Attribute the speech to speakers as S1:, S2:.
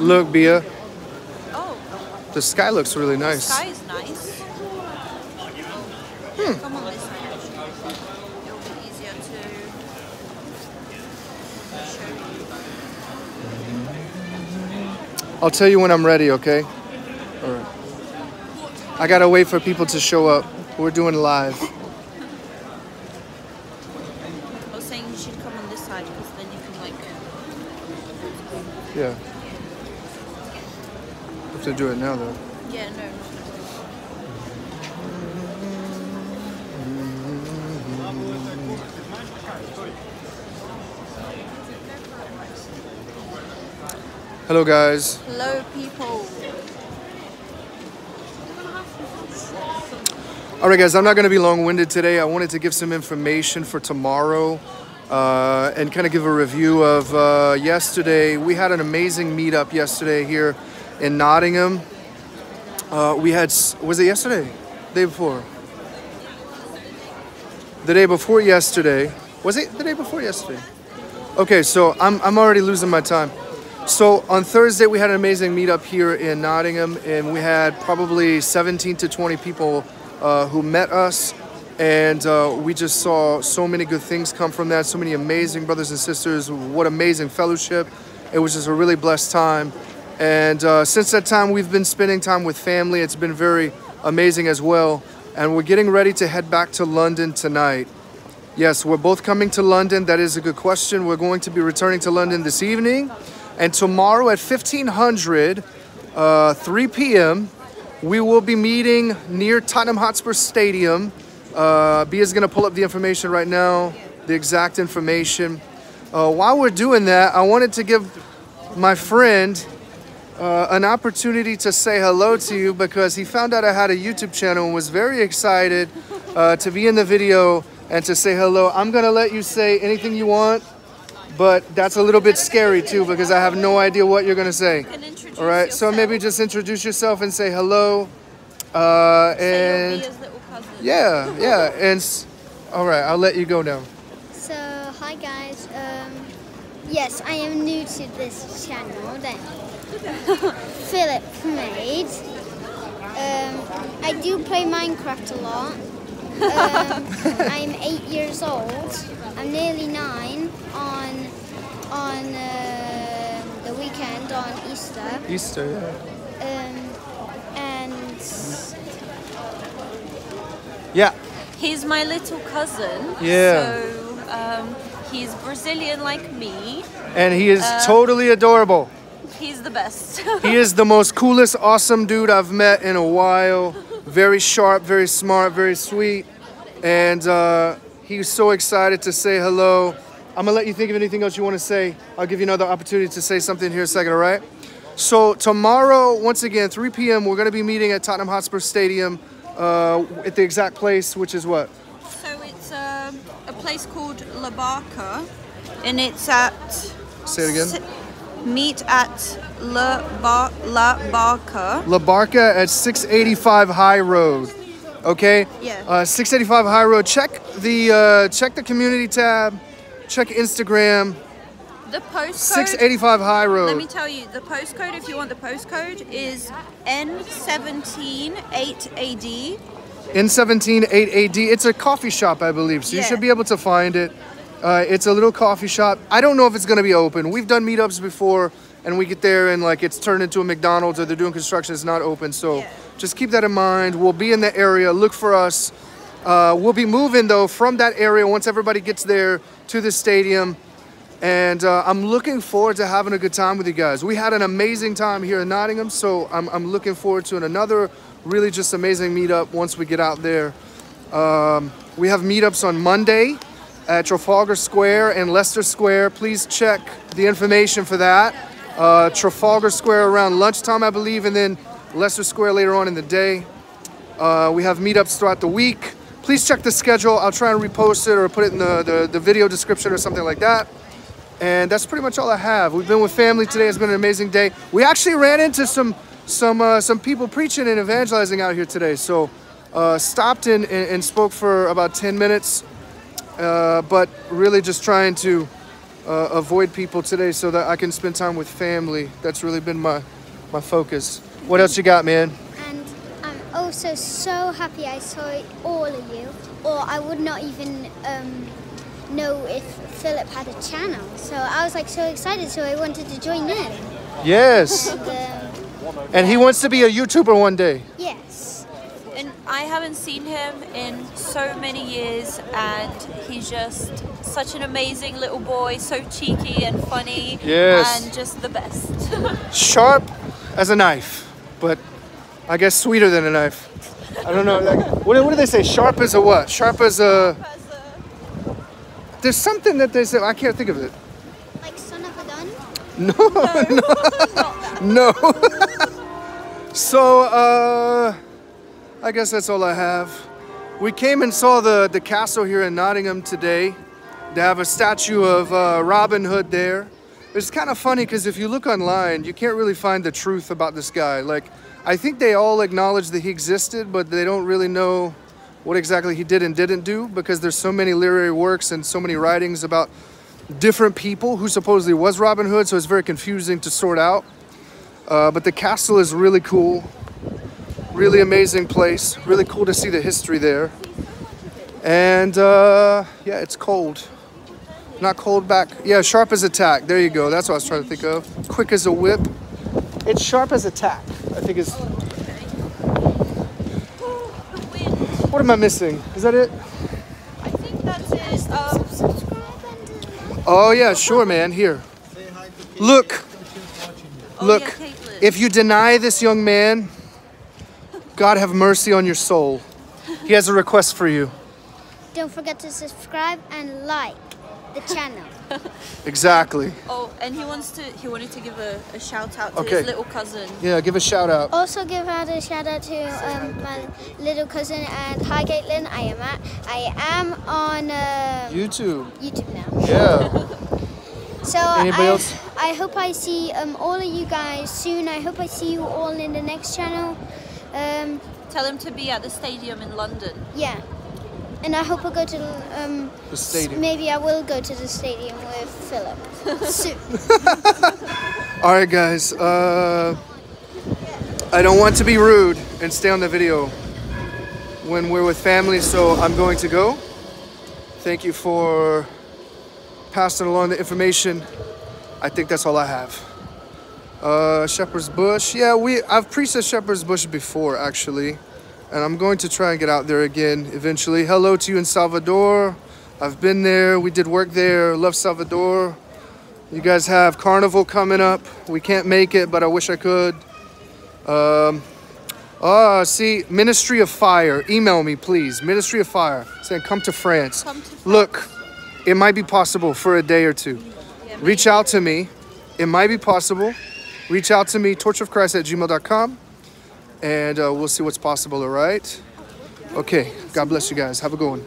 S1: Look, Bia,
S2: Oh,
S1: the sky looks really nice.
S2: the sky is nice.
S1: Hmm.
S2: Come on this side. It'll be easier to show you.
S1: I'll tell you when I'm ready, okay? All right. I gotta wait for people to show up. We're doing live.
S2: I was saying you should come on this side because then you can like.
S1: Yeah. Have to do it now, though.
S2: Yeah, no.
S1: Hello, guys.
S2: Hello, people.
S1: All right, guys, I'm not going to be long winded today. I wanted to give some information for tomorrow uh, and kind of give a review of uh, yesterday. We had an amazing meetup yesterday here in Nottingham. Uh, we had, was it yesterday? Day before? The day before yesterday. Was it the day before yesterday? Okay, so I'm, I'm already losing my time. So on Thursday, we had an amazing meetup here in Nottingham, and we had probably 17 to 20 people uh, who met us. And uh, we just saw so many good things come from that, so many amazing brothers and sisters. What amazing fellowship. It was just a really blessed time. And uh, since that time, we've been spending time with family. It's been very amazing as well. And we're getting ready to head back to London tonight. Yes, we're both coming to London. That is a good question. We're going to be returning to London this evening. And tomorrow at 1500, uh, 3 p.m., we will be meeting near Tottenham Hotspur Stadium. Uh, is going to pull up the information right now, the exact information. Uh, while we're doing that, I wanted to give my friend uh, an opportunity to say hello to you because he found out I had a YouTube channel and was very excited uh, to be in the video and to say hello. I'm gonna let you say anything you want, but that's a little bit scary too because I have no idea what you're gonna say.
S2: You can
S1: All right, so maybe just introduce yourself and say hello. Uh, and
S2: Mia's little cousin.
S1: yeah, yeah, and all right, I'll let you go now.
S3: So, hi guys. Um, yes, I am new to this channel that Phillip made. Um, I do play Minecraft a lot. Um, I'm eight years old. I'm nearly nine on on uh, the weekend on Easter.
S1: Easter. Yeah.
S3: Um, and
S1: Yeah.
S2: He's my little cousin.
S1: Yeah.
S2: So um, he's Brazilian like me.
S1: And he is
S2: Uh,
S1: totally adorable.
S2: He's the best.
S1: He is the most coolest, awesome dude I've met in a while. Very sharp, very smart, very sweet. And uh, he's so excited to say hello. I'm gonna let you think of anything else you want to say. I'll give you another opportunity to say something here in a second, all right? So, tomorrow, once again, 3 p.m., we're gonna be meeting at Tottenham Hotspur Stadium uh, at the exact place, which is what?
S2: so it's um, a place called La Barca, and it's at.
S1: Say it again.
S2: Meet at La, Bar- La Barca.
S1: La Barca at 685 High Road. Okay.
S2: Yeah.
S1: Uh, 685 High Road. Check the uh, check the community tab. Check Instagram.
S2: The postcode.
S1: 685 High Road.
S2: Let me tell you, the postcode, if you want the postcode, is N178AD.
S1: N17 8AD. It's a coffee shop, I believe. So you should be able to find it. Uh, it's a little coffee shop. I don't know if it's going to be open. We've done meetups before, and we get there and like it's turned into a McDonald's or they're doing construction. It's not open. So
S2: Yeah.
S1: just keep that in mind. We'll be in the area. Look for us. Uh, we'll be moving though from that area once everybody gets there to the stadium. And uh, I'm looking forward to having a good time with you guys. We had an amazing time here in Nottingham, so I'm, I'm looking forward to another really just amazing meetup once we get out there. Um, we have meetups on Monday at Trafalgar Square and Leicester Square. Please check the information for that. Uh, Trafalgar Square around lunchtime, I believe, and then Leicester Square later on in the day. Uh, we have meetups throughout the week. Please check the schedule. I'll try and repost it or put it in the, the, the video description or something like that. And that's pretty much all I have. We've been with family today. It's been an amazing day. We actually ran into some some uh, some people preaching and evangelizing out here today. So uh, stopped and, and, and spoke for about 10 minutes. Uh, but really just trying to uh, avoid people today so that I can spend time with family. That's really been my my focus. What else you got, man?
S3: And I'm also so happy I saw all of you, or I would not even um, know if Phillip had a channel. So I was like so excited, so I wanted to join in.
S1: Yes.
S3: And, um,
S1: and he wants to be a YouTuber one day.
S3: Yes.
S2: And I haven't seen him in so many years, and he's just such an amazing little boy, so cheeky and funny,
S1: Yes.
S2: and just the best.
S1: Sharp as a knife, but I guess sweeter than a knife. I don't know. Like, what, what do they say? Sharp as a what? Sharp as a. There's something that they say. I can't think of it.
S3: Like son of a gun.
S1: No, no, no. no. so, uh, I guess that's all I have. We came and saw the, the castle here in Nottingham today. They have a statue of uh, Robin Hood there. It's kind of funny because if you look online, you can't really find the truth about this guy. Like, I think they all acknowledge that he existed, but they don't really know what exactly he did and didn't do because there's so many literary works and so many writings about different people who supposedly was Robin Hood, so it's very confusing to sort out. Uh, but the castle is really cool, really amazing place, really cool to see the history there. And uh, yeah, it's cold. Not cold back. Yeah, sharp as a tack. There you go. That's what I was trying to think of. Quick as a whip. It's sharp as a tack. I think is. What am I missing? Is that it?
S2: I think that's it. Um,
S1: Oh yeah, sure, man. Here. Look.
S2: oh,
S1: Look, if you deny this young man, God have mercy on your soul. He has a request for you.
S3: don't forget to subscribe and like the channel.
S1: Exactly.
S2: Oh, and he wants to. He wanted to give a, a shout out to
S1: Okay.
S2: his little cousin.
S1: Yeah, give a shout out.
S3: Also, give out a shout out to um, my little cousin and hi, Caitlin. I am at, I am on uh,
S1: YouTube.
S3: YouTube now.
S1: Yeah.
S3: So
S1: Anybody
S3: I,
S1: else?
S3: I hope I see um, all of you guys soon. I hope I see you all in the next channel. Um,
S2: Tell him to be at the stadium in London.
S3: yeah. And I hope I go to um,
S1: The stadium.
S3: Maybe I will go to the stadium with Phillip soon.
S1: All right, guys. Uh, I don't want to be rude and stay on the video when we're with family, so I'm going to go. Thank you for passing along the information. I think that's all I have. Uh, Shepherd's Bush. Yeah, we I've preached at Shepherd's Bush before, actually, and I'm going to try and get out there again eventually. Hello to you in Salvador. I've been there. We did work there. Love Salvador. You guys have Carnival coming up. We can't make it, but I wish I could. Um, oh, see, Ministry of Fire. Email me, please. Ministry of Fire. Saying come to France.
S2: Come to France.
S1: Look, it might be possible for a day or two. Reach out to me. It might be possible. Reach out to me, torchofchrist at gmail.com, and uh, we'll see what's possible, all right? Okay, God bless you guys. Have a good one.